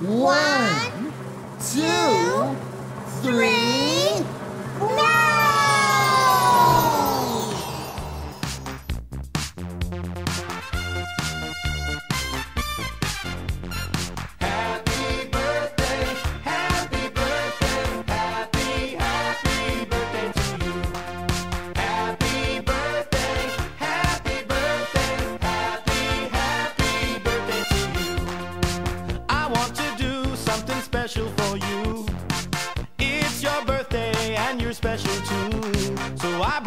One, two, three.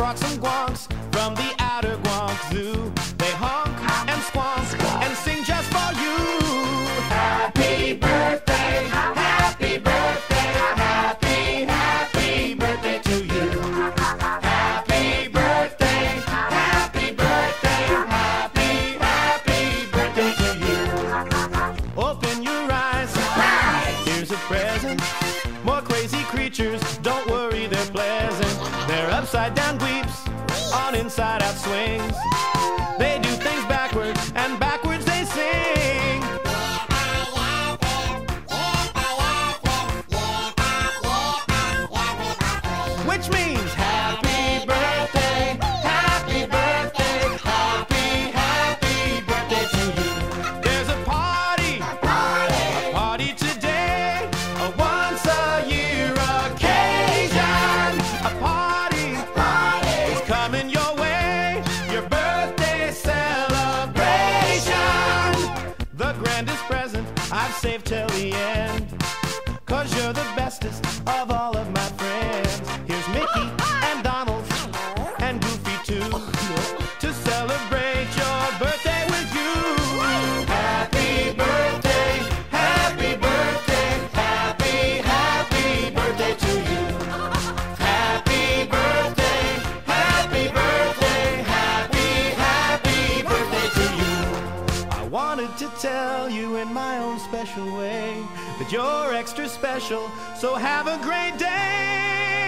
Brought some guanks from the outer Guank Zoo. They honk and squonk and sing just for you. Happy birthday, happy birthday, happy, happy birthday to you. Happy birthday, happy birthday, happy, happy birthday to you. Open your eyes, here's a present. More crazy creatures, don't on inside out swings. They Cause you're the bestest of all of my friends. Here's Mickey wanted to tell you in my own special way that you're extra special, so have a great day.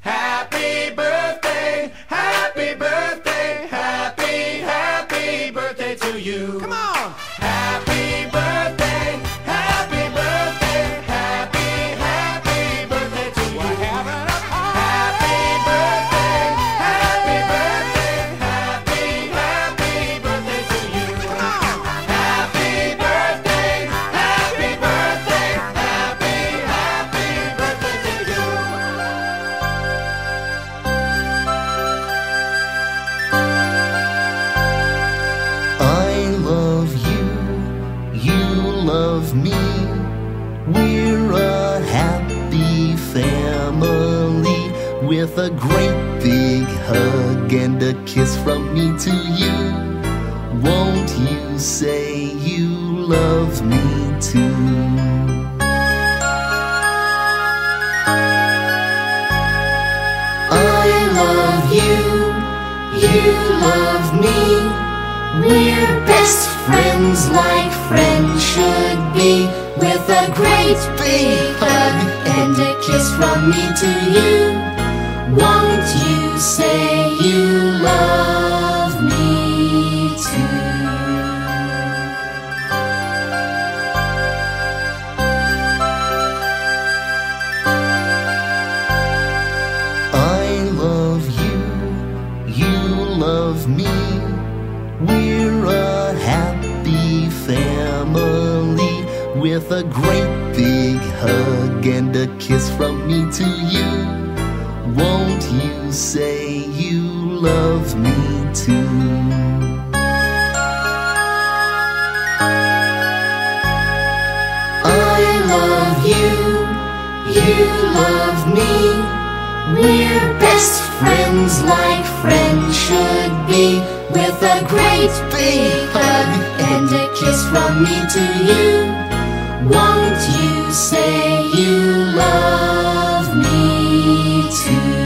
Happy birthday, love me. We're a happy family with a great big hug and a kiss from me to you. Won't you say you love me too? I love you, you love me. We're best friends great big hug and a kiss from me to you. Won't you say you love me too? I love you, you love me. We're a happy family with a great big hug and a kiss from me to you. Won't you say you love me too? I love you, you love me. We're best friends like friends should be. With a great big hug and a kiss from me to you. Say you love me too?